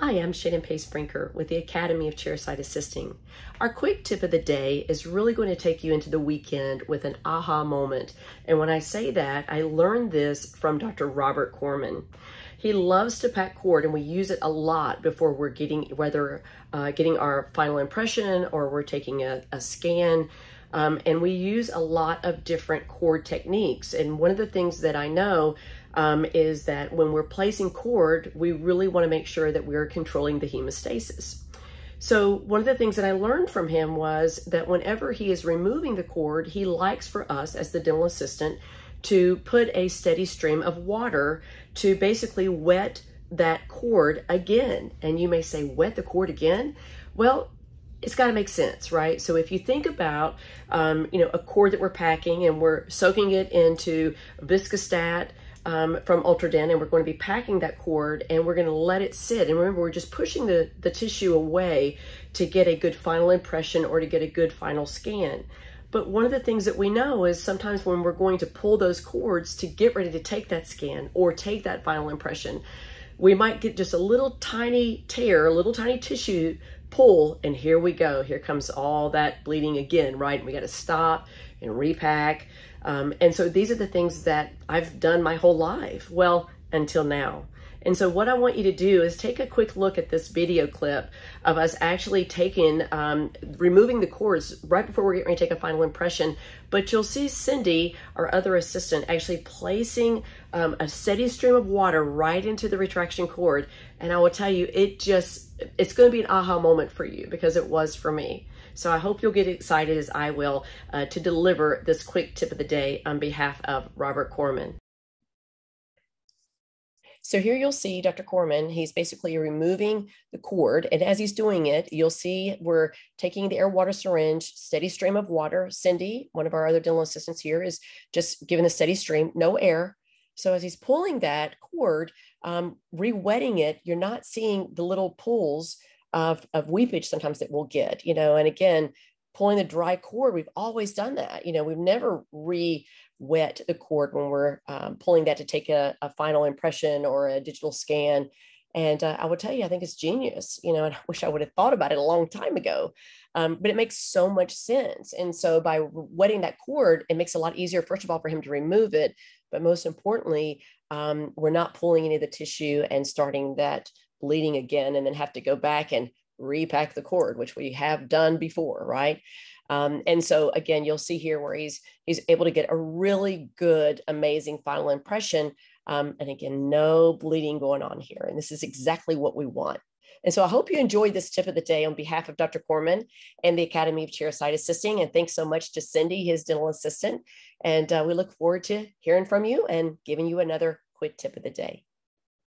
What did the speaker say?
Hi, I'm Shannon Pace Brinker with the Academy of Chairside Assisting. Our quick tip of the day is really going to take you into the weekend with an aha moment. And when I say that, I learned this from Dr. Robert Korman. He loves to pack cord, and we use it a lot before we're getting whether uh, getting our final impression or we're taking a, a scan. Um, and we use a lot of different cord techniques. And one of the things that I know um, is that when we're placing cord, we really want to make sure that we're controlling the hemostasis. So one of the things that I learned from him was that whenever he is removing the cord, he likes for us as the dental assistant to put a steady stream of water to basically wet that cord again. And you may say, wet the cord again? Well, it's got to make sense, right? So if you think about, um, you know, a cord that we're packing and we're soaking it into Viscostat, um, from Ultradent and we're going to be packing that cord and we're going to let it sit. And remember, we're just pushing the, the tissue away to get a good final impression or to get a good final scan. But one of the things that we know is sometimes when we're going to pull those cords to get ready to take that scan or take that final impression, we might get just a little tiny tear, a little tiny tissue pull, and here we go. Here comes all that bleeding again, right? We got to stop and repack. Um, and so these are the things that I've done my whole life. Well, until now. And so what I want you to do is take a quick look at this video clip of us actually taking, um, removing the cords right before we're getting ready to take a final impression. But you'll see Cindy, our other assistant, actually placing um, a steady stream of water right into the retraction cord. And I will tell you, it just, it's going to be an aha moment for you because it was for me. So I hope you'll get excited as I will uh, to deliver this quick tip of the day on behalf of Robert Korman. So here you'll see Dr. Korman, he's basically removing the cord. And as he's doing it, you'll see we're taking the air water syringe, steady stream of water. Cindy, one of our other dental assistants here, is just giving a steady stream, no air. So as he's pulling that cord, um, re-wetting it, you're not seeing the little pulls of, of weepage sometimes that we'll get, you know, and again, pulling the dry cord, we've always done that. You know, we've never re wet the cord when we're um, pulling that to take a, a, final impression or a digital scan. And uh, I would tell you, I think it's genius, you know, and I wish I would have thought about it a long time ago. Um, but it makes so much sense. And so by wetting that cord, it makes it a lot easier, first of all, for him to remove it. But most importantly, um, we're not pulling any of the tissue and starting that bleeding again and then have to go back and repack the cord, which we have done before, right? Um, and so again, you'll see here where he's he's able to get a really good, amazing final impression. Um, and again, no bleeding going on here. And this is exactly what we want. And so I hope you enjoyed this tip of the day on behalf of Dr. Korman and the Academy of Chairside Assisting. And thanks so much to Cindy, his dental assistant. And uh, we look forward to hearing from you and giving you another quick tip of the day.